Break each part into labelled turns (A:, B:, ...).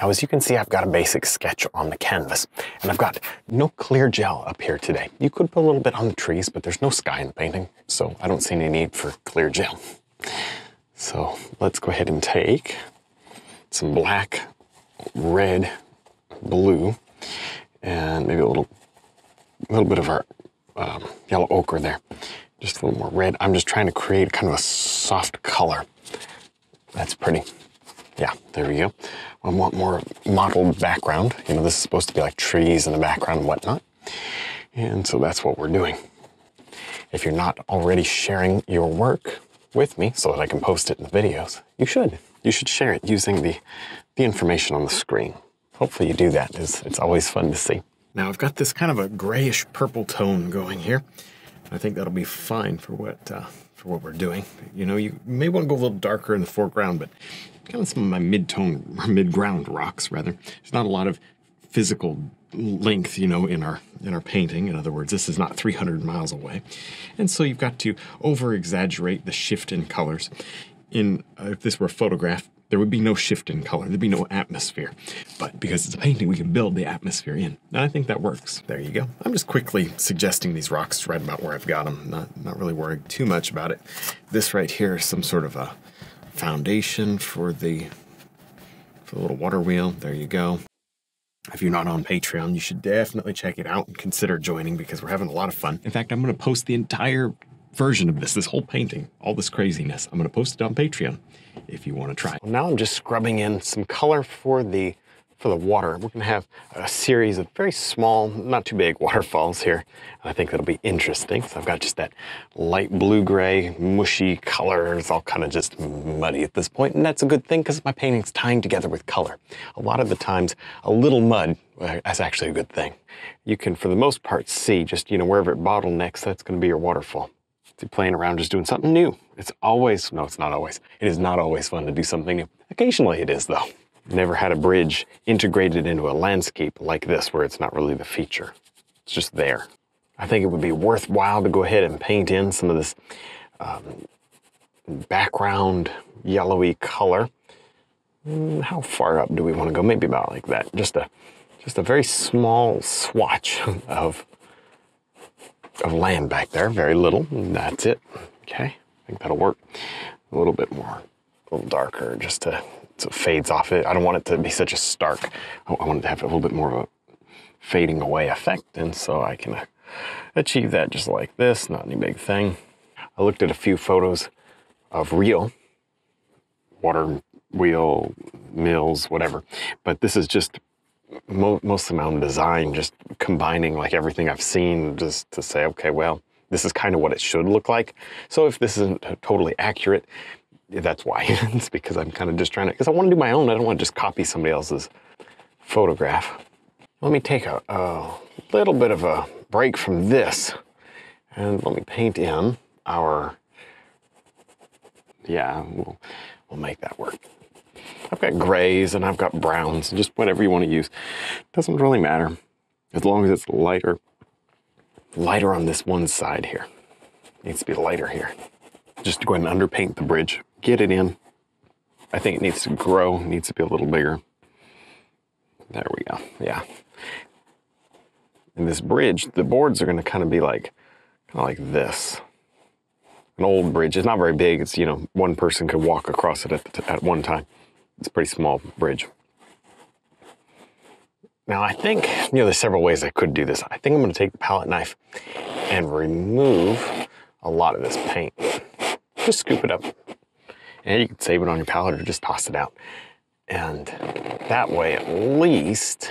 A: Now, as you can see, I've got a basic sketch on the canvas, and I've got no clear gel up here today. You could put a little bit on the trees, but there's no sky in the painting, so I don't see any need for clear gel. So let's go ahead and take some black, red, blue, and maybe a little, little bit of our um, yellow ochre there. Just a little more red. I'm just trying to create kind of a soft color. That's pretty. Yeah, there we go. I want more mottled background. You know, this is supposed to be like trees in the background and whatnot. And so that's what we're doing. If you're not already sharing your work with me so that I can post it in the videos, you should. You should share it using the, the information on the screen. Hopefully you do that. It's, it's always fun to see. Now I've got this kind of a grayish purple tone going here. I think that'll be fine for what uh, for what we're doing. You know, you may want to go a little darker in the foreground, but kind of some of my mid-tone, mid-ground rocks rather. There's not a lot of physical length, you know, in our in our painting. In other words, this is not 300 miles away, and so you've got to over-exaggerate the shift in colors. In uh, if this were a photograph, there would be no shift in color. There'd be no atmosphere. But because it's a painting, we can build the atmosphere in. And I think that works. There you go. I'm just quickly suggesting these rocks right about where I've got them. Not, not really worrying too much about it. This right here is some sort of a foundation for the, for the little water wheel. There you go. If you're not on Patreon, you should definitely check it out and consider joining because we're having a lot of fun. In fact, I'm going to post the entire version of this, this whole painting, all this craziness. I'm going to post it on Patreon if you want to try. Now I'm just scrubbing in some color for the for the water. We're going to have a series of very small, not too big waterfalls here. And I think that'll be interesting. So I've got just that light blue-gray, mushy color. It's all kind of just muddy at this point, and that's a good thing because my painting's tying together with color. A lot of the times, a little mud uh, that's actually a good thing. You can, for the most part, see just, you know, wherever it bottlenecks, that's going to be your waterfall to playing around, just doing something new. It's always, no, it's not always. It is not always fun to do something new. Occasionally it is though. Never had a bridge integrated into a landscape like this where it's not really the feature. It's just there. I think it would be worthwhile to go ahead and paint in some of this um, background yellowy color. Mm, how far up do we want to go? Maybe about like that. Just a, just a very small swatch of of land back there, very little, that's it. Okay, I think that'll work. A little bit more, a little darker, just to, it fades off it. I don't want it to be such a stark, I want it to have a little bit more of a fading away effect, and so I can uh, achieve that just like this, not any big thing. I looked at a few photos of real water wheel mills, whatever, but this is just mo most of my own design, just combining like everything I've seen just to say, okay, well, this is kind of what it should look like. So if this isn't totally accurate, that's why. it's because I'm kind of just trying to, because I want to do my own. I don't want to just copy somebody else's photograph. Let me take a, a little bit of a break from this and let me paint in our, yeah, we'll, we'll make that work. I've got grays and I've got browns, just whatever you want to use. Doesn't really matter as long as it's lighter, lighter on this one side here. needs to be lighter here. Just go ahead and underpaint the bridge, get it in. I think it needs to grow, needs to be a little bigger. There we go, yeah. And this bridge, the boards are gonna kind of be like, kind of like this. An old bridge, it's not very big. It's, you know, one person could walk across it at, at one time. It's a pretty small bridge. Now I think, you know, there's several ways I could do this. I think I'm gonna take the palette knife and remove a lot of this paint. Just scoop it up. And you can save it on your palette or just toss it out. And that way, at least,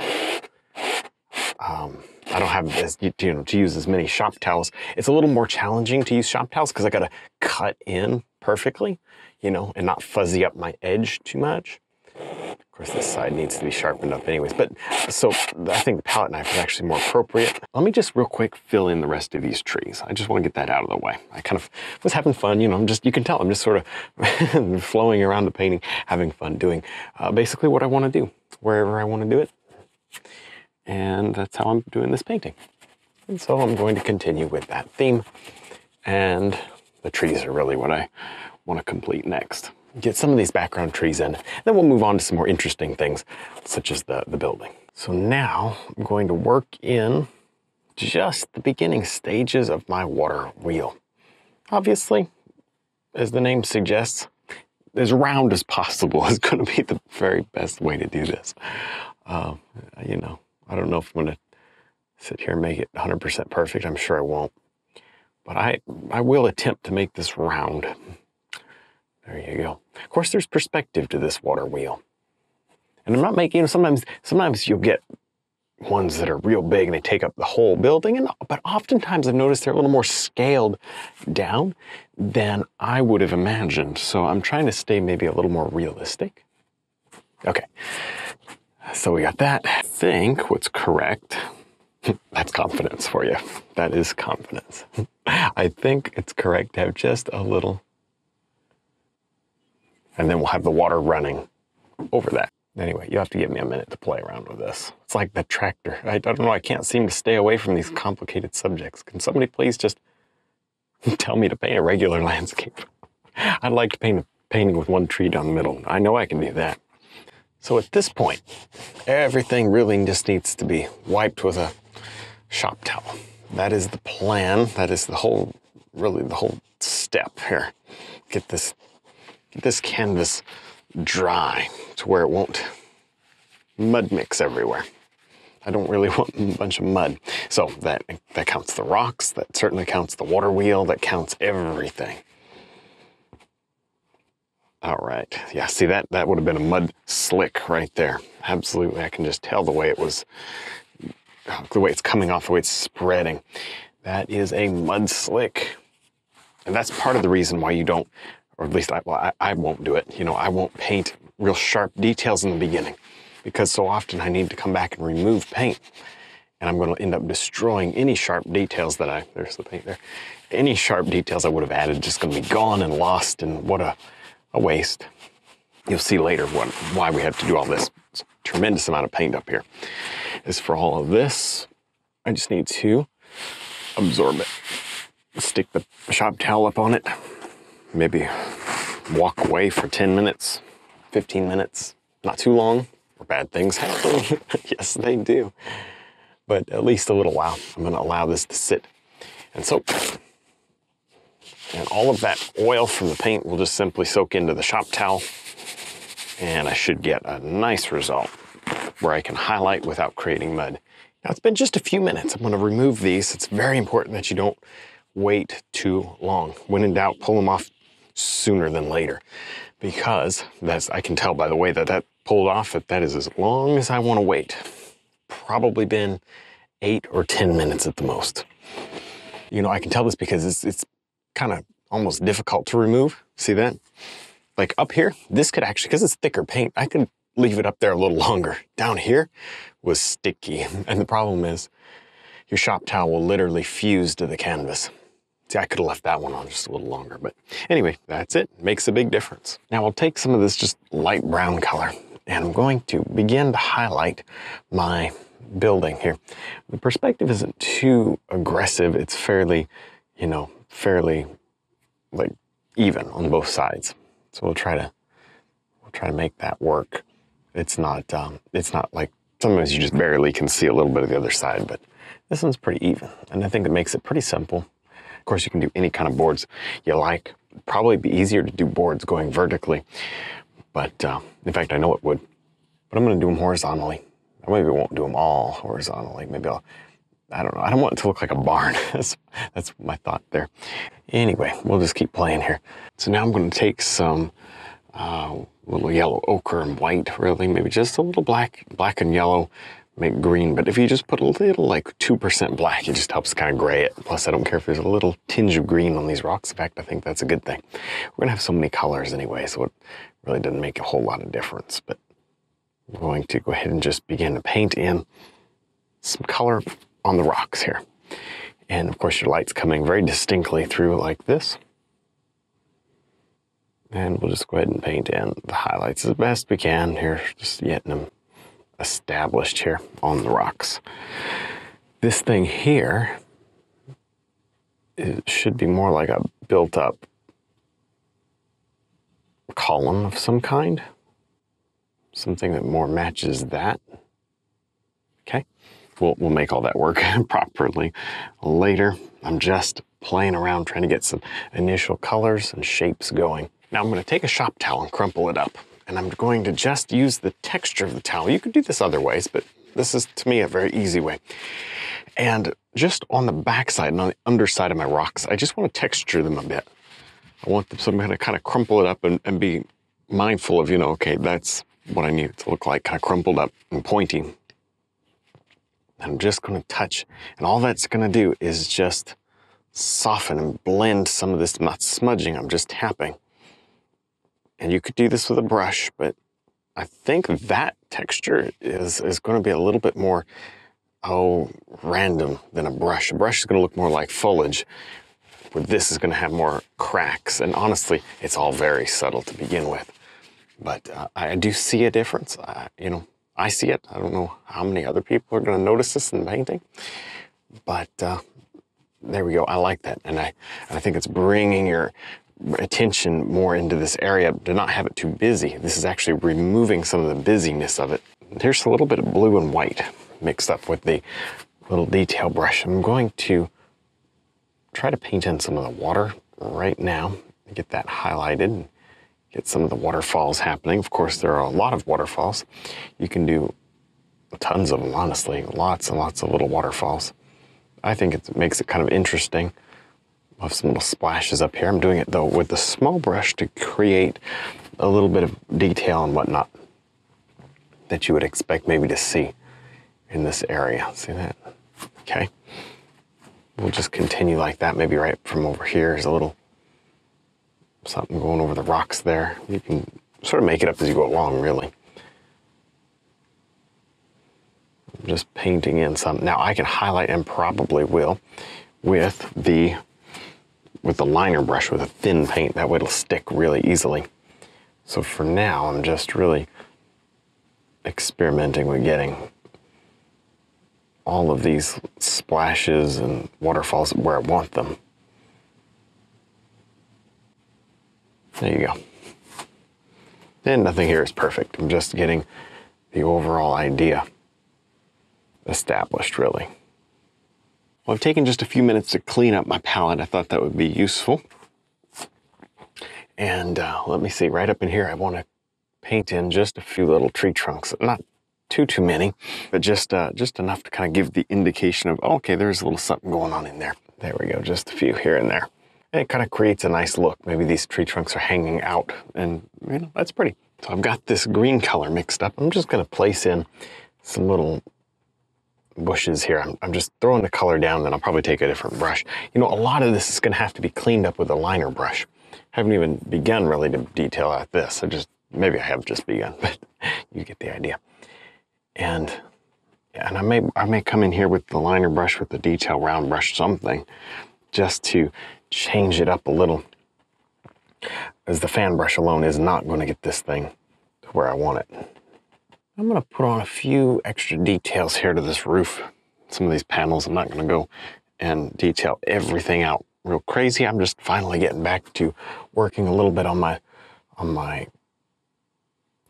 A: um, I don't have as you know to use as many shop towels. It's a little more challenging to use shop towels because I got to cut in perfectly, you know, and not fuzzy up my edge too much. Of course, this side needs to be sharpened up anyways, but so I think the palette knife is actually more appropriate. Let me just real quick fill in the rest of these trees. I just want to get that out of the way. I kind of was having fun, you know, I'm just, you can tell I'm just sort of flowing around the painting, having fun doing uh, basically what I want to do, wherever I want to do it. And that's how I'm doing this painting. And so I'm going to continue with that theme. And the trees are really what I want to complete next. Get some of these background trees in. Then we'll move on to some more interesting things, such as the, the building. So now I'm going to work in just the beginning stages of my water wheel. Obviously, as the name suggests, as round as possible is going to be the very best way to do this. Uh, you know, I don't know if I'm going to sit here and make it 100% perfect. I'm sure I won't. But I, I will attempt to make this round. There you go. Of course, there's perspective to this water wheel. And I'm not making, you know, sometimes, sometimes you'll get ones that are real big and they take up the whole building. And, but oftentimes I've noticed they're a little more scaled down than I would have imagined. So I'm trying to stay maybe a little more realistic. Okay. So we got that. I think what's correct That's confidence for you. That is confidence. I think it's correct to have just a little. And then we'll have the water running over that. Anyway, you have to give me a minute to play around with this. It's like the tractor. I, I don't know, I can't seem to stay away from these complicated subjects. Can somebody please just tell me to paint a regular landscape? I'd like to paint a painting with one tree down the middle. I know I can do that. So at this point, everything really just needs to be wiped with a shop towel. That is the plan. That is the whole, really the whole step here. Get this, get this canvas dry to where it won't mud mix everywhere. I don't really want a bunch of mud. So that, that counts the rocks, that certainly counts the water wheel, that counts everything. All right. Yeah, see that that would have been a mud slick right there. Absolutely. I can just tell the way it was the way it's coming off, the way it's spreading. That is a mud slick. And that's part of the reason why you don't, or at least I, well, I, I won't do it. You know, I won't paint real sharp details in the beginning because so often I need to come back and remove paint. And I'm going to end up destroying any sharp details that I, there's the paint there, any sharp details I would have added just going to be gone and lost and what a, a waste. You'll see later what, why we have to do all this. Tremendous amount of paint up here is for all of this. I just need to absorb it. Stick the shop towel up on it. Maybe walk away for 10 minutes, 15 minutes. Not too long, or bad things happen. yes, they do. But at least a little while. I'm going to allow this to sit and soak. And all of that oil from the paint will just simply soak into the shop towel. And I should get a nice result where I can highlight without creating mud. Now it's been just a few minutes. I'm gonna remove these. It's very important that you don't wait too long. When in doubt, pull them off sooner than later because that's, I can tell by the way that that pulled off that that is as long as I wanna wait. Probably been eight or 10 minutes at the most. You know, I can tell this because it's, it's kind of almost difficult to remove. See that? Like up here, this could actually, because it's thicker paint, I could leave it up there a little longer. Down here was sticky. And the problem is your shop towel will literally fuse to the canvas. See, I could have left that one on just a little longer, but anyway, that's it. Makes a big difference. Now I'll take some of this just light brown color and I'm going to begin to highlight my building here. The perspective isn't too aggressive. It's fairly, you know, fairly like even on both sides. So we'll try to, we'll try to make that work. It's not, um, it's not like sometimes you just barely can see a little bit of the other side, but this one's pretty even. And I think it makes it pretty simple. Of course, you can do any kind of boards you like. Probably be easier to do boards going vertically, but uh, in fact, I know it would. But I'm going to do them horizontally. Or maybe I won't do them all horizontally. Maybe I'll, I don't know. I don't want it to look like a barn. that's, that's my thought there. Anyway, we'll just keep playing here. So now I'm going to take some uh, little yellow ochre and white, really, maybe just a little black, black and yellow, make green. But if you just put a little like 2% black, it just helps kind of gray it. Plus, I don't care if there's a little tinge of green on these rocks. In fact, I think that's a good thing. We're gonna have so many colors anyway, so it really doesn't make a whole lot of difference. But I'm going to go ahead and just begin to paint in some color on the rocks here. And of course, your light's coming very distinctly through like this. And we'll just go ahead and paint in the highlights as best we can here, just getting them established here on the rocks. This thing here it should be more like a built up column of some kind. Something that more matches that. Okay, we'll, we'll make all that work properly later. I'm just playing around trying to get some initial colors and shapes going. Now I'm gonna take a shop towel and crumple it up. And I'm going to just use the texture of the towel. You could do this other ways, but this is to me a very easy way. And just on the backside and on the underside of my rocks, I just want to texture them a bit. I want them, so I'm going to kind of crumple it up and, and be mindful of, you know, okay, that's what I need it to look like, kind of crumpled up and pointy. I'm just going to touch, and all that's going to do is just soften and blend some of this. Not smudging, I'm just tapping. And you could do this with a brush, but I think that texture is, is going to be a little bit more, oh, random than a brush. A brush is going to look more like foliage, where this is going to have more cracks. And honestly, it's all very subtle to begin with. But uh, I do see a difference. You know, I see it. I don't know how many other people are going to notice this in painting. But uh, there we go. I like that. And I, I think it's bringing your attention more into this area to not have it too busy. This is actually removing some of the busyness of it. There's a little bit of blue and white mixed up with the little detail brush. I'm going to try to paint in some of the water right now, get that highlighted, and get some of the waterfalls happening. Of course, there are a lot of waterfalls. You can do tons of them, honestly, lots and lots of little waterfalls. I think it makes it kind of interesting. Some little splashes up here. I'm doing it though with the small brush to create a little bit of detail and whatnot that you would expect maybe to see in this area. See that? Okay. We'll just continue like that. Maybe right from over here is a little something going over the rocks there. You can sort of make it up as you go along, really. I'm just painting in some. Now I can highlight and probably will with the with the liner brush with a thin paint. That way it'll stick really easily. So for now, I'm just really experimenting with getting all of these splashes and waterfalls where I want them. There you go. And nothing here is perfect. I'm just getting the overall idea established, really. Well, I've taken just a few minutes to clean up my palette. I thought that would be useful. And uh, let me see, right up in here, I want to paint in just a few little tree trunks. Not too, too many, but just, uh, just enough to kind of give the indication of, oh, okay, there's a little something going on in there. There we go, just a few here and there. And it kind of creates a nice look. Maybe these tree trunks are hanging out and, you know, that's pretty. So I've got this green color mixed up. I'm just going to place in some little bushes here. I'm, I'm, just throwing the color down, then I'll probably take a different brush. You know, a lot of this is gonna have to be cleaned up with a liner brush. I haven't even begun really to detail out this. I just, maybe I have just begun, but you get the idea. And, and I may, I may come in here with the liner brush with the detail round brush something just to change it up a little as the fan brush alone is not going to get this thing to where I want it. I'm gonna put on a few extra details here to this roof. Some of these panels, I'm not gonna go and detail everything out real crazy. I'm just finally getting back to working a little bit on my, on my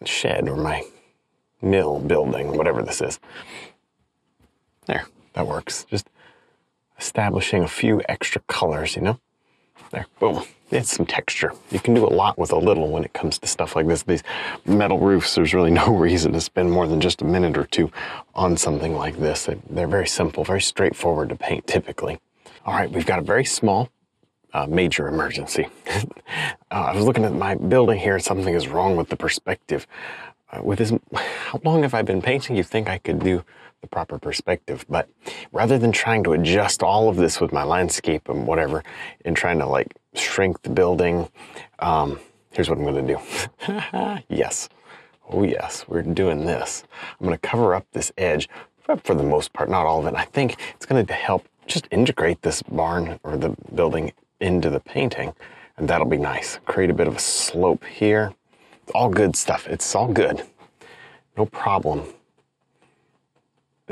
A: shed or my mill building, whatever this is. There, that works. Just establishing a few extra colors, you know? There, boom it's some texture. You can do a lot with a little when it comes to stuff like this. These metal roofs, there's really no reason to spend more than just a minute or two on something like this. They're very simple, very straightforward to paint typically. All right, we've got a very small uh, major emergency. uh, I was looking at my building here, something is wrong with the perspective. Uh, with this, how long have I been painting? You think I could do the proper perspective, but rather than trying to adjust all of this with my landscape and whatever, and trying to like shrink the building. Um, here's what I'm going to do. yes. Oh, yes, we're doing this. I'm going to cover up this edge for the most part, not all of it. I think it's going to help just integrate this barn or the building into the painting, and that'll be nice. Create a bit of a slope here. It's all good stuff. It's all good. No problem.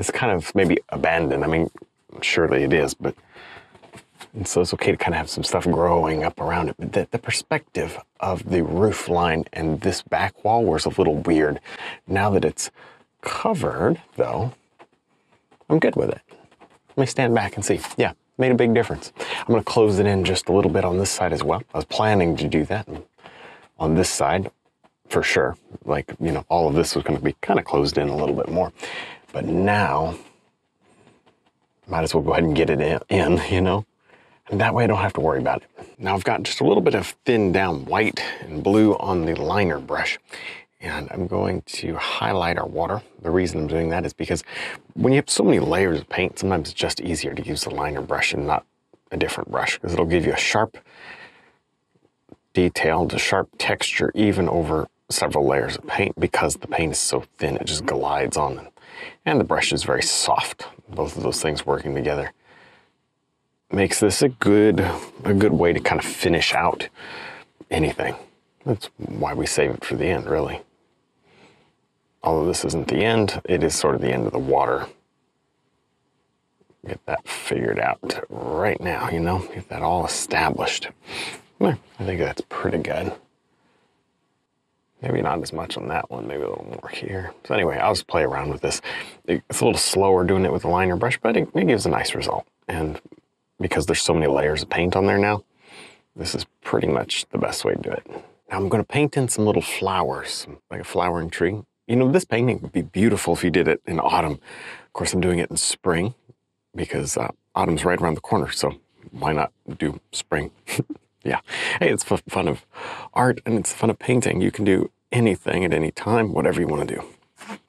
A: It's kind of maybe abandoned. I mean, surely it is, but And so it's okay to kind of have some stuff growing up around it. But the, the perspective of the roof line and this back wall was a little weird. Now that it's covered, though, I'm good with it. Let me stand back and see. Yeah, made a big difference. I'm gonna close it in just a little bit on this side as well. I was planning to do that on this side for sure. Like, you know, all of this was gonna be kind of closed in a little bit more. But now, might as well go ahead and get it in, you know? And that way I don't have to worry about it. Now I've got just a little bit of thinned down white and blue on the liner brush and I'm going to highlight our water. The reason I'm doing that is because when you have so many layers of paint, sometimes it's just easier to use the liner brush and not a different brush because it'll give you a sharp detailed, a sharp texture even over several layers of paint because the paint is so thin, it just glides on. And the brush is very soft. Both of those things working together makes this a good, a good way to kind of finish out anything. That's why we save it for the end, really although this isn't the end, it is sort of the end of the water. Get that figured out right now, you know, get that all established. I think that's pretty good. Maybe not as much on that one, maybe a little more here. So anyway, I'll just play around with this. It's a little slower doing it with a liner brush, but it, it gives a nice result. And because there's so many layers of paint on there now, this is pretty much the best way to do it. Now I'm gonna paint in some little flowers, like a flowering tree. You know, this painting would be beautiful if you did it in autumn. Of course, I'm doing it in spring because uh, autumn's right around the corner. So why not do spring? yeah. Hey, it's fun of art and it's fun of painting. You can do anything at any time, whatever you want to do.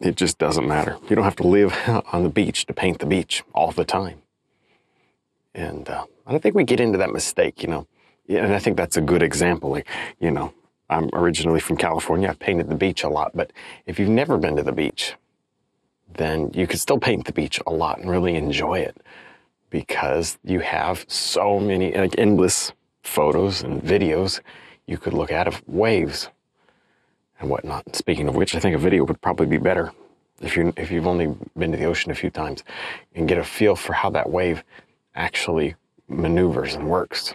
A: It just doesn't matter. You don't have to live on the beach to paint the beach all the time. And uh, I don't think we get into that mistake, you know. And I think that's a good example. Like, you know, I'm originally from California. I've painted the beach a lot, but if you've never been to the beach, then you could still paint the beach a lot and really enjoy it because you have so many, like endless photos and videos you could look at of waves and whatnot. Speaking of which, I think a video would probably be better if you if you've only been to the ocean a few times and get a feel for how that wave actually maneuvers and works.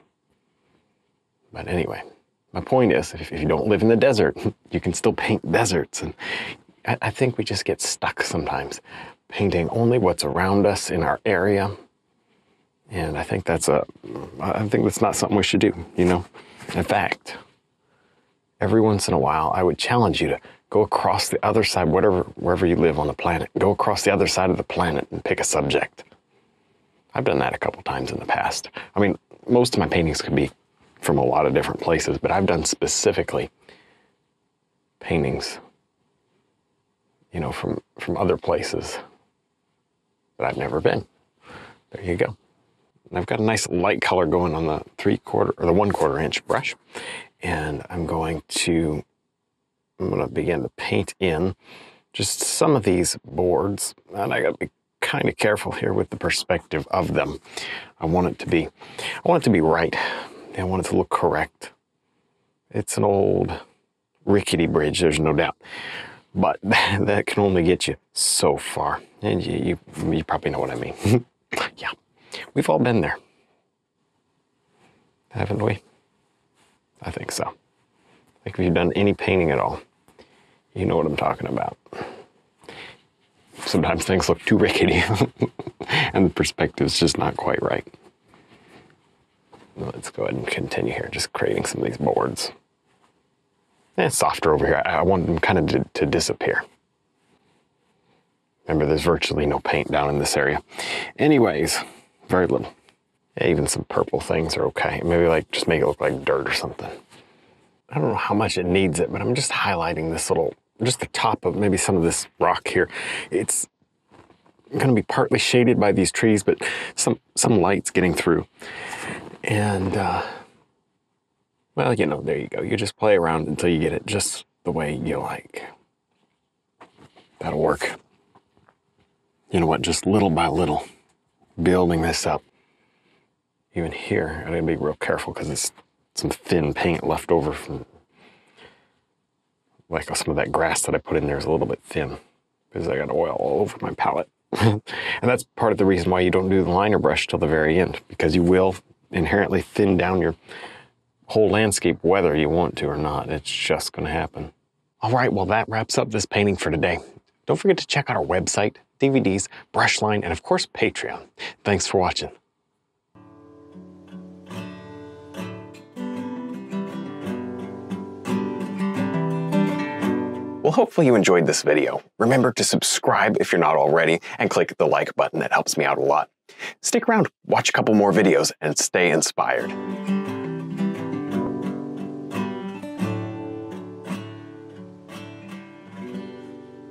A: But anyway, my point is, if, if you don't live in the desert, you can still paint deserts. And I, I think we just get stuck sometimes painting only what's around us in our area. And I think that's a, I think that's not something we should do, you know? In fact, every once in a while, I would challenge you to go across the other side, whatever, wherever you live on the planet, go across the other side of the planet and pick a subject. I've done that a couple times in the past. I mean, most of my paintings could be from a lot of different places, but I've done specifically paintings, you know, from, from other places that I've never been. There you go. And I've got a nice light color going on the three quarter or the one quarter inch brush. And I'm going to, I'm going to begin to paint in just some of these boards. And I got to be kind of careful here with the perspective of them. I want it to be, I want it to be right I want it to look correct. It's an old rickety bridge, there's no doubt. But that can only get you so far. And you, you, you probably know what I mean. we've all been there. Haven't we? I think so. I think if you've done any painting at all, you know what I'm talking about. Sometimes things look too rickety and the perspective's just not quite right. Let's go ahead and continue here, just creating some of these boards. And it's softer over here. I want them kind of to, to disappear. Remember, there's virtually no paint down in this area. Anyways, very little. Even some purple things are okay. Maybe like just make it look like dirt or something. I don't know how much it needs it, but I'm just highlighting this little, just the top of maybe some of this rock here. It's going to be partly shaded by these trees, but some, some light's getting through. And, uh, well, you know, there you go. You just play around until you get it just the way you like. That'll work. You know what? Just little by little, building this up. Even here, I gotta be real careful because it's some thin paint left over from like some of that grass that I put in there is a little bit thin because I got oil all over my palette. and that's part of the reason why you don't do the liner brush till the very end because you will inherently thin down your whole landscape whether you want to or not. It's just going to happen. All right, well, that wraps up this painting for today. Don't forget to check out our website, DVDs, Brushline, and of course, Patreon. Thanks for watching. Well, hopefully you enjoyed this video. Remember to subscribe if you're not already and click the like button. That helps me out a lot. Stick around, watch a couple more videos, and stay inspired.